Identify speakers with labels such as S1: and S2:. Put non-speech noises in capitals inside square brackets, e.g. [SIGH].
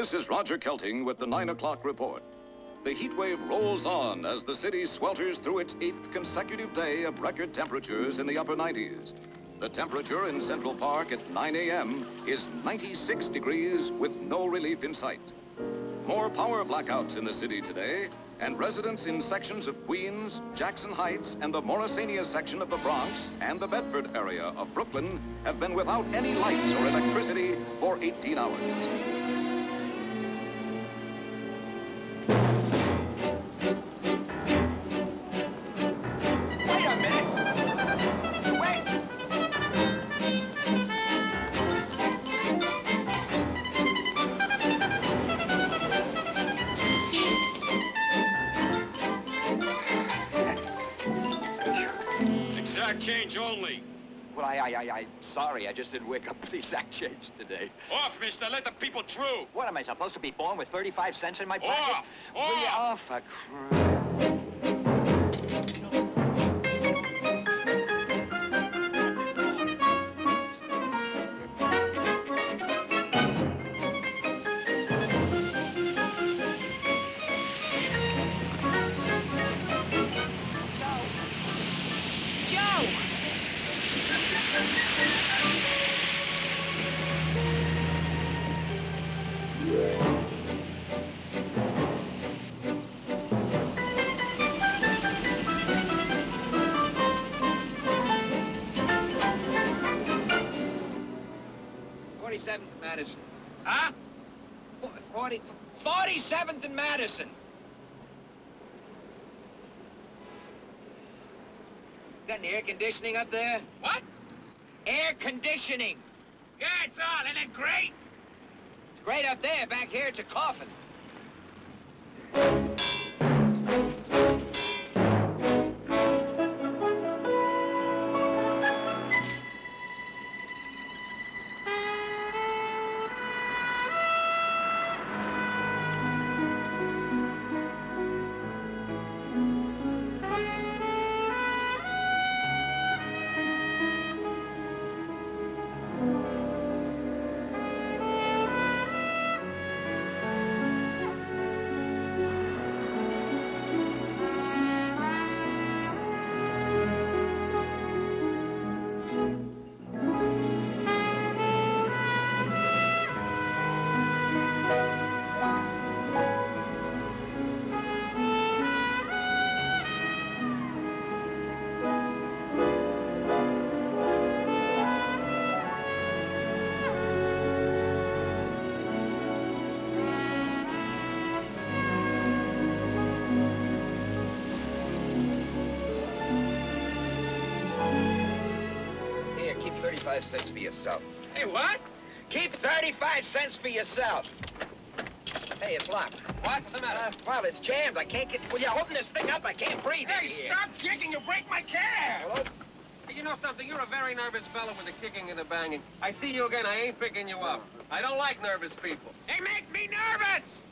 S1: This is Roger Kelting with the 9 o'clock report. The heat wave rolls on as the city swelters through its eighth consecutive day of record temperatures in the upper 90s. The temperature in Central Park at 9 a.m. is 96 degrees with no relief in sight. More power blackouts in the city today, and residents in sections of Queens, Jackson Heights, and the Morrisania section of the Bronx and the Bedford area of Brooklyn have been without any lights or electricity for 18 hours.
S2: Exact change only.
S3: Well, I, I, I, I'm sorry. I just didn't wake up [LAUGHS] with the exact change today.
S2: Off, mister. Let the people through.
S3: What am I supposed to be born with 35 cents in my pocket?
S2: Off!
S3: Will you-
S2: Off!
S3: Oh, for
S4: 47th Madison.
S2: Huh?
S4: 40, 47th and Madison. Got any air conditioning up there?
S2: What?
S4: Air conditioning.
S2: Yeah, it's on. Isn't it great?
S4: It's great up there. Back here, it's a coffin. 35 cents for yourself.
S2: Hey, what?
S4: Keep 35 cents for yourself. Hey, it's locked.
S2: What's the matter?
S4: Uh, well, it's jammed. I can't get... Will you open this thing up? I can't breathe
S2: hey,
S4: in here.
S2: stop kicking. You break my cab.
S5: Hey, You know something? You're a very nervous fellow with the kicking and the banging. I see you again. I ain't picking you up. I don't like nervous people.
S2: They make me nervous.